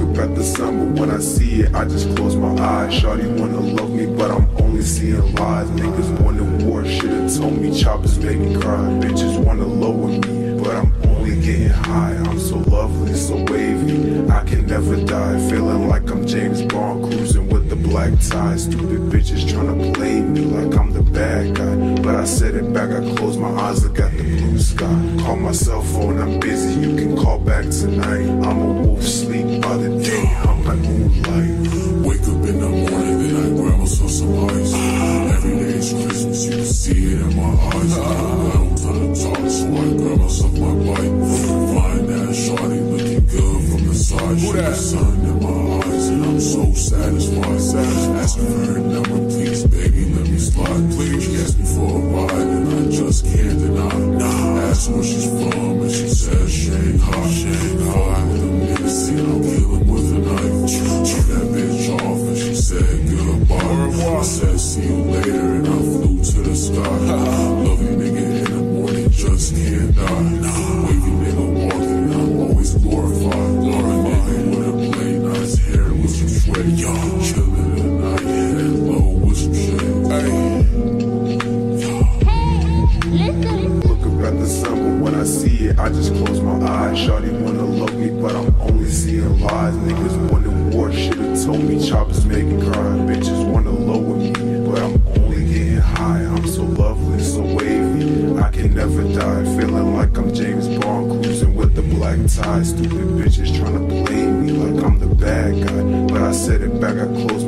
at the sun, but when I see it, I just close my eyes. Shawty wanna love me, but I'm only seeing lies. Niggas wanna war, should've told me choppers make me cry. Bitches wanna lower me, but I'm only getting high. I'm so lovely, so wavy. I can never die, feeling like I'm James Bond cruising with the black tie. Stupid bitches tryna play me like I'm the bad guy. But I set it back, I close my eyes, look at the blue sky. Call my cell phone, I'm busy, you can call back tonight. My eyes. I don't time to talk, so I grab my bike. Love you, nigga, in the morning, just can't nigga walking, I'm always glorified. Nigga with a plain nice hair with some sweat. Y'all chillin' tonight, head low with some shit. Hey. Look at the sun, but when I see it, I just close my eyes. Shawty wanna love me, but I'm only seeing lies. Niggas wanna war, should've told me choppers make me cry. Bitches die. Feeling like I'm James Bond, cruising with the black tie. Stupid bitches trying to play me like I'm the bad guy. But I said it back, I closed.